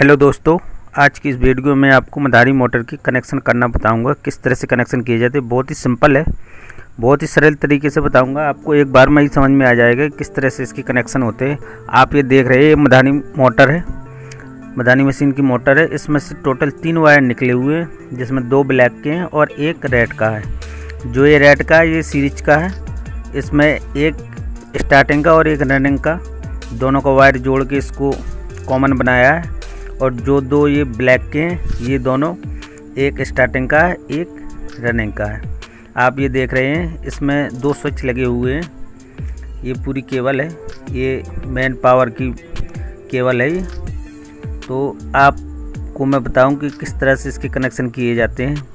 Hello दोस्तों, आज की इस वीडियो में आपको मदारी मोटर की कनेक्शन करना बताऊँगा। किस तरह से कनेक्शन किए जाते हैं, बहुत ही सिंपल है। बहुत ही सरल तरीके से बताऊँगा। आपको एक बार में ही समझ में आ जाएगा किस तरह से इसकी कनेक्शन होते हैं। आप ये देख रहे हैं, ये मदानी मोटर है। मदानी मशीन की मोटर है। इसमें से टोटल तीन वायर निकले हुए हैं, जिसमें दो ब्लैक के हैं और एक रेड का है। जो ये रेड का है, ये सीरीज़ का है। इसमें एक स्टार्टिंग का और एक रनिंग का। दोनों का वायर जोड़ के इसको कॉमन बनाया है। और जो दो ये ब्लैक के हैं, ये दोनों, एक स्टार्टिंग का है, एक रनिंग का है। आप ये देख रहे हैं, इसमें दो स्विच लगे हुए हैं। ये पूरी केबल है, ये मेन पावर की केबल है ये। तो आपको मैं बताऊँ कि किस तरह से इसके कनेक्शन किए जाते हैं।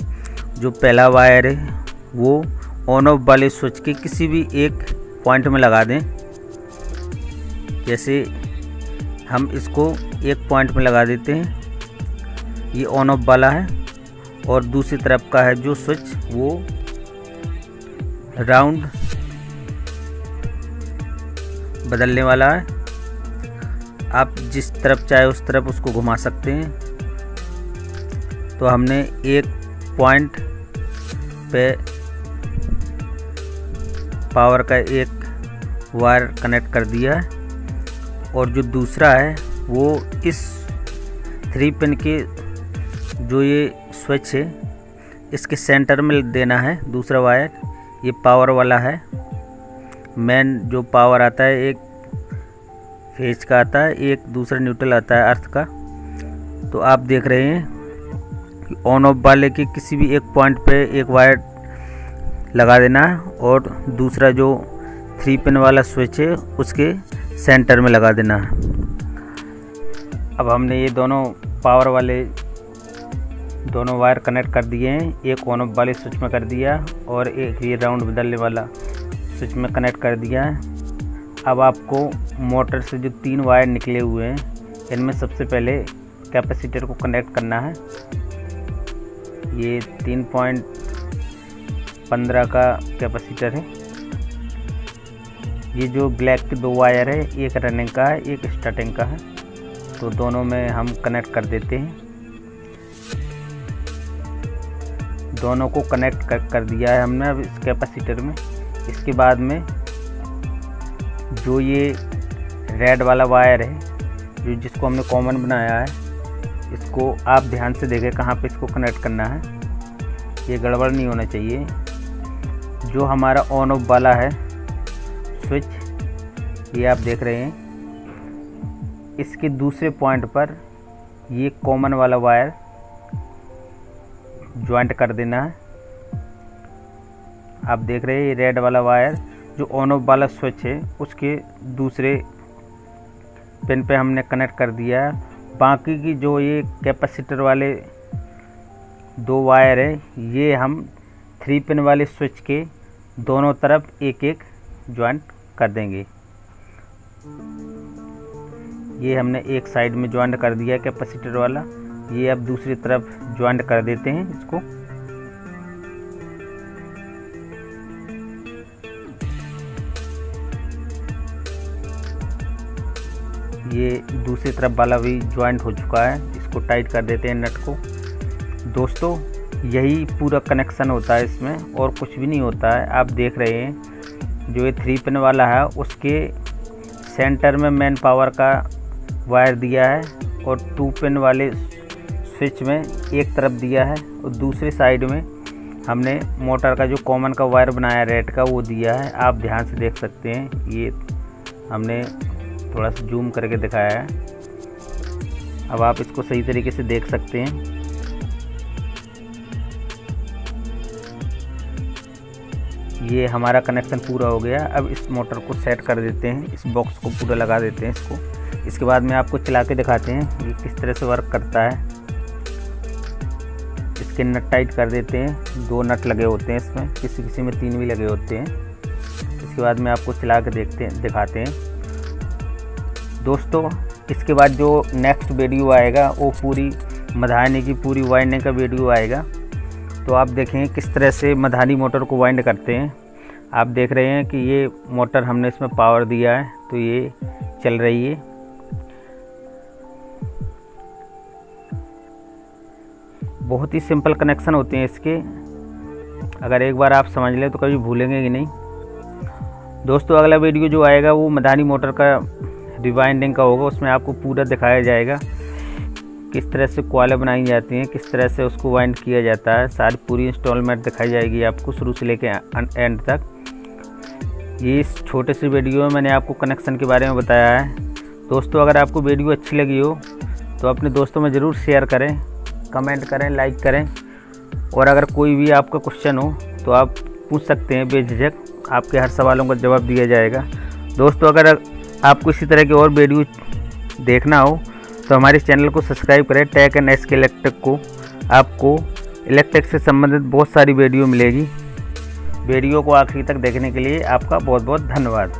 जो पहला वायर है, वो ऑन ऑफ़ वाले स्विच के किसी भी एक पॉइंट में लगा दें। जैसे हम इसको एक पॉइंट में लगा देते हैं। ये ऑन ऑफ़ वाला है और दूसरी तरफ़ का है जो स्विच वो राउंड बदलने वाला है। आप जिस तरफ़ चाहे उस तरफ़ उसको घुमा सकते हैं। तो हमने एक पॉइंट पे पावर का एक वायर कनेक्ट कर दिया है और जो दूसरा है वो इस थ्री पिन के जो ये स्विच है, इसके सेंटर में देना है, दूसरा वायर, ये पावर वाला है। मेन जो पावर आता है, एक फ़ेज़ का आता है, एक दूसरा न्यूट्रल आता है, अर्थ का। तो आप देख रहे हैं कि ऑन ऑफ़ वाले के किसी भी एक पॉइंट पे एक वायर लगा देना है और दूसरा जो थ्री पिन वाला स्विच है, उसके सेंटर में लगा देना है। अब हमने ये दोनों पावर वाले दोनों वायर कनेक्ट कर दिए हैं। एक ऑन ऑफ़ वाले स्विच में कर दिया और एक ये राउंड बदलने वाला स्विच में कनेक्ट कर दिया है। अब आपको मोटर से जो तीन वायर निकले हुए हैं, इनमें सबसे पहले कैपेसिटर को कनेक्ट करना है। ये तीन पॉइंट पंद्रह का कैपेसिटर है। ये जो ब्लैक के दो वायर है, एक रनिंग का है, एक स्टार्टिंग का है। तो दोनों में हम कनेक्ट कर देते हैं। दोनों को कनेक्ट कर, कर दिया है हमने अब इस कैपेसिटर में। इसके बाद में जो ये रेड वाला वायर है जो जिसको हमने कॉमन बनाया है इसको आप ध्यान से देखें कहाँ पे इसको कनेक्ट करना है। ये गड़बड़ नहीं होना चाहिए। जो हमारा ऑन ऑफ़ वाला है स्विच ये आप देख रहे हैं। इसके दूसरे पॉइंट पर ये कॉमन वाला वायर ज्वाइंट कर देना है। आप देख रहे हैं ये रेड वाला वायर जो ऑन ऑफ़ वाला स्विच है, उसके दूसरे पिन पे हमने कनेक्ट कर दिया है। बाकी की जो ये कैपेसिटर वाले दो वायर है, ये हम थ्री पिन वाले स्विच के दोनों तरफ़ एक एक ज्वाइंट कर देंगे। ये हमने एक साइड में ज्वाइंट कर दिया कैपेसिटर वाला। ये अब दूसरी तरफ़ ज्वाइंट कर देते हैं इसको। ये दूसरी तरफ़ वाला भी ज्वाइंट हो चुका है। इसको टाइट कर देते हैं नट को। दोस्तों, यही पूरा कनेक्शन होता है इसमें और कुछ भी नहीं होता है। आप देख रहे हैं, जो ये थ्री पिन वाला है, उसके सेंटर में मेन पावर का वायर दिया है और टू पिन वाले स्विच में एक तरफ़ दिया है और दूसरी साइड में हमने मोटर का जो कॉमन का वायर बनाया, रेड का, वो दिया है। आप ध्यान से देख सकते हैं, ये हमने थोड़ा सा जूम करके दिखाया है। अब आप इसको सही तरीके से देख सकते हैं। ये हमारा कनेक्शन पूरा हो गया। अब इस मोटर को सेट कर देते हैं, इस बॉक्स को पूरा लगा देते हैं इसको। इसके बाद में आपको चला के दिखाते हैं ये किस तरह से वर्क करता है। इसके नट टाइट कर देते हैं। दो नट लगे होते हैं इसमें, किसी किसी में तीन भी लगे होते हैं। इसके बाद में आपको चला के देखते हैं, दिखाते हैं। दोस्तों, इसके बाद जो नेक्स्ट वीडियो आएगा, वो पूरी मधाने की पूरी वाइंडिंग का वीडियो आएगा। तो आप देखें किस तरह से मधानी मोटर को वाइंड करते हैं। आप देख रहे हैं कि ये मोटर हमने इसमें पावर दिया है तो ये चल रही है। बहुत ही सिंपल कनेक्शन होते हैं इसके। अगर एक बार आप समझ लें तो कभी भूलेंगे कि नहीं। दोस्तों, अगला वीडियो जो आएगा वो मदानी मोटर का रिवाइंडिंग का होगा। उसमें आपको पूरा दिखाया जाएगा किस तरह से क्वाले बनाई जाती हैं, किस तरह से उसको वाइंड किया जाता है। सारी पूरी इंस्टॉलमेंट दिखाई जाएगी आपको शुरू से लेके एंड तक। ये इस छोटे से वीडियो में मैंने आपको कनेक्शन के बारे में बताया है। दोस्तों, अगर आपको वीडियो अच्छी लगी हो तो अपने दोस्तों में ज़रूर शेयर करें। कमेंट करें, लाइक करें। और अगर कोई भी आपका क्वेश्चन हो तो आप पूछ सकते हैं बेझिझक। आपके हर सवालों का जवाब दिया जाएगा। दोस्तों, अगर आपको इसी तरह के और वीडियो देखना हो तो हमारे चैनल को सब्सक्राइब करें tech and S K electric को। आपको इलेक्ट्रिक से संबंधित बहुत सारी वीडियो मिलेगी। वीडियो को आखिरी तक देखने के लिए आपका बहुत बहुत धन्यवाद।